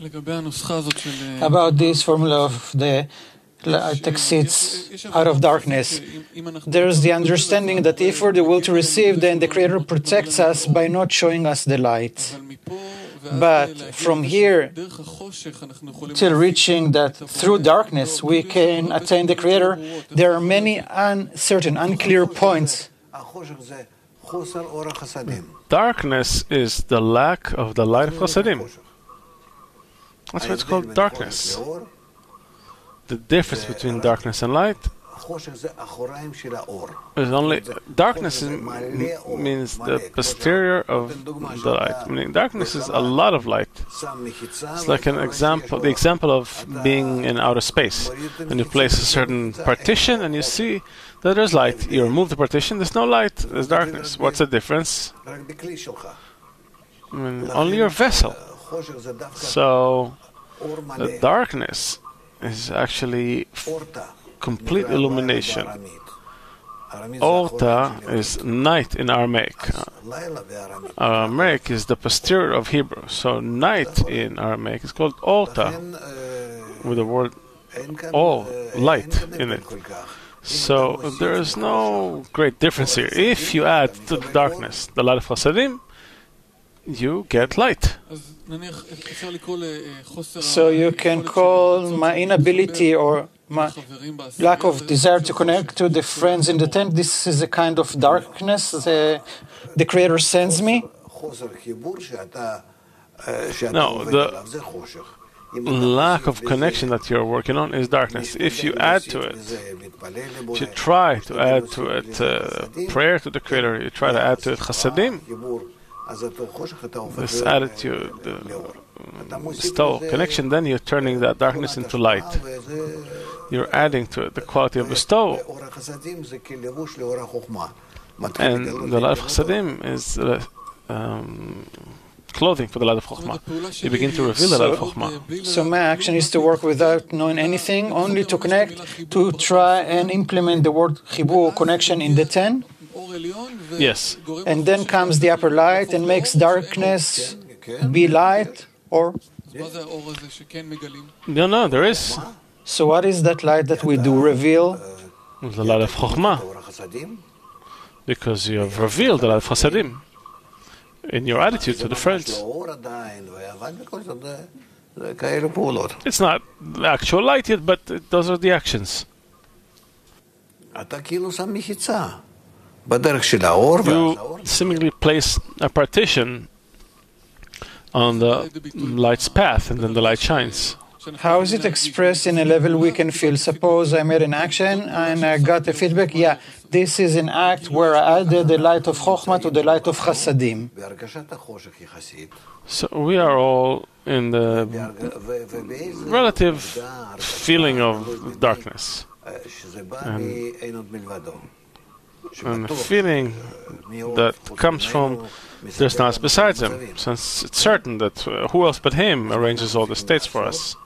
About this formula of the light exceeds out of darkness. There's the understanding that if we're the will to receive, then the Creator protects us by not showing us the light. But from here till reaching that through darkness we can attain the Creator, there are many uncertain, unclear points. Darkness is the lack of the light of Chasadim. That's why it's called darkness. The difference between darkness and light is only darkness is, means the posterior of the light. Meaning darkness is a lot of light. It's like an example, the example of being in outer space. When you place a certain partition and you see that there's light, you remove the partition, there's no light, there's darkness. What's the difference? I mean, only your vessel. So the darkness is actually complete illumination. Orta is night in Aramaic. Aramaic is the posterior of Hebrew. So night in Aramaic is called Orta, with the word all, light in it. So there is no great difference here. If you add to the darkness the light of Chasadim, you get light. So you can call my inability or my lack of desire to connect to the friends in the tent, this is a kind of darkness the, the Creator sends me? No, the lack of connection that you're working on is darkness. If you add to it, if you try to add to it uh, prayer to the Creator, you try to add to it chasadim, this attitude, uh, bestow connection, then you're turning that darkness into light. You're adding to it the quality of bestow. And the light of chasadim is uh, um, clothing for the light of Chokhmah. You begin to reveal the light of Chokhmah. So my action is to work without knowing anything, only to connect, to try and implement the word chibur connection in the ten. Yes. And then comes the upper light and makes darkness be light, or? No, no, there is. So what is that light that we do reveal? The light of Chokhmah. Because you have revealed the light of Chasadim in your attitude to the friends. It's not the actual light yet, but those are the actions. You seemingly place a partition on the light's path, and then the light shines. How is it expressed in a level we can feel? Suppose I made an action and I got a feedback. Yeah, this is an act where I added the light of Chokhmah to the light of Chasadim. So we are all in the relative feeling of darkness. And, and feeling that comes from there's none besides him, since it's certain that uh, who else but him arranges all the states for us.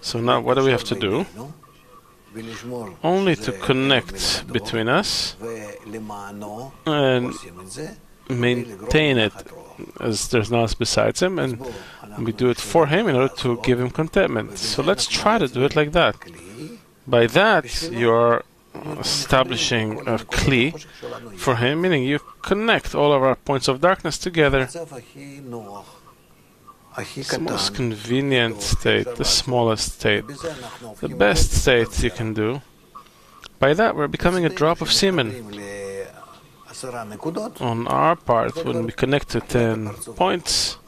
So now what do we have to do? Only to connect between us and maintain it as there's none besides him, and we do it for him in order to give him contentment. So let's try to do it like that. By that, you are establishing a kli for him, meaning you connect all of our points of darkness together. It's the most convenient state, the smallest state, the best state you can do. By that, we're becoming a drop of semen. On our part, when we connect to 10 points,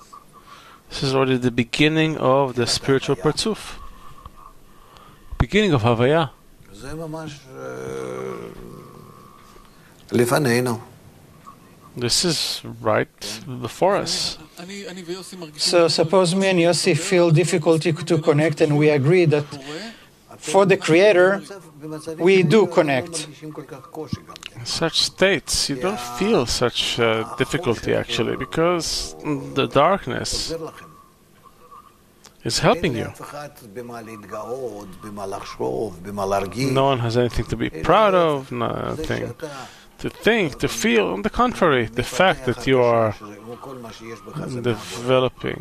this is already the beginning of the spiritual partzuf. Beginning of Havaya. This is right before us. So suppose me and Yossi feel difficulty to connect and we agree that for the Creator, we do connect. In such states, you don't feel such uh, difficulty actually because the darkness is helping you. No one has anything to be proud of, nothing to think, to feel. On the contrary, the fact that you are developing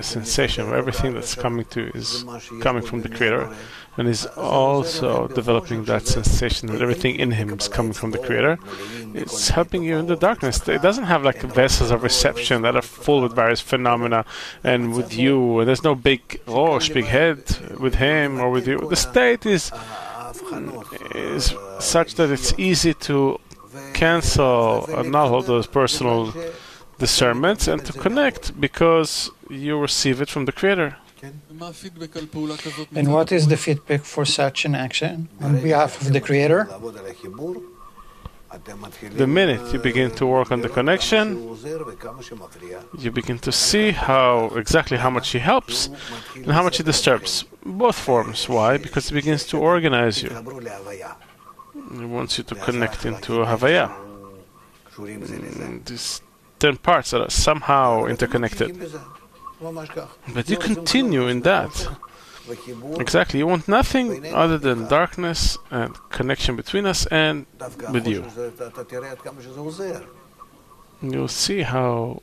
a sensation of everything that's coming to is coming from the Creator, and is also developing that sensation that everything in him is coming from the Creator. It's helping you in the darkness. It doesn't have like vessels of reception that are full with various phenomena, and with you, there's no big rosh, big head with him or with you. The state is is such that it's easy to cancel annul all those personal discernments and to connect because you receive it from the Creator. And what is the feedback for such an action on behalf of the Creator? The minute you begin to work on the connection, you begin to see how exactly how much he helps and how much he disturbs. Both forms. Why? Because he begins to organize you. He wants you to connect into a Havaya. Mm, these ten parts are somehow interconnected. But you continue in that. Exactly. You want nothing other than darkness and connection between us and with you. You'll see how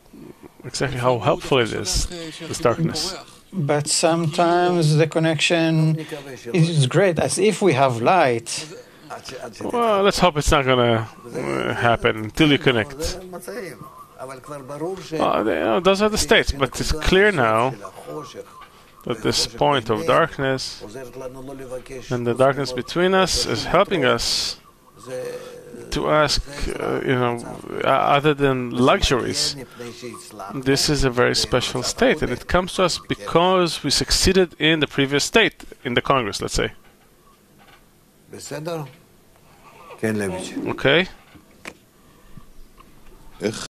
exactly how helpful it is, this darkness. But sometimes the connection is great, as if we have light. Well, let's hope it's not going to uh, happen until you connect. They, you know, those are the states, but it's clear now that this point of darkness and the darkness between us is helping us to ask, uh, you know, uh, other than luxuries. This is a very special state, and it comes to us because we succeeded in the previous state, in the Congress, let's say. Okay?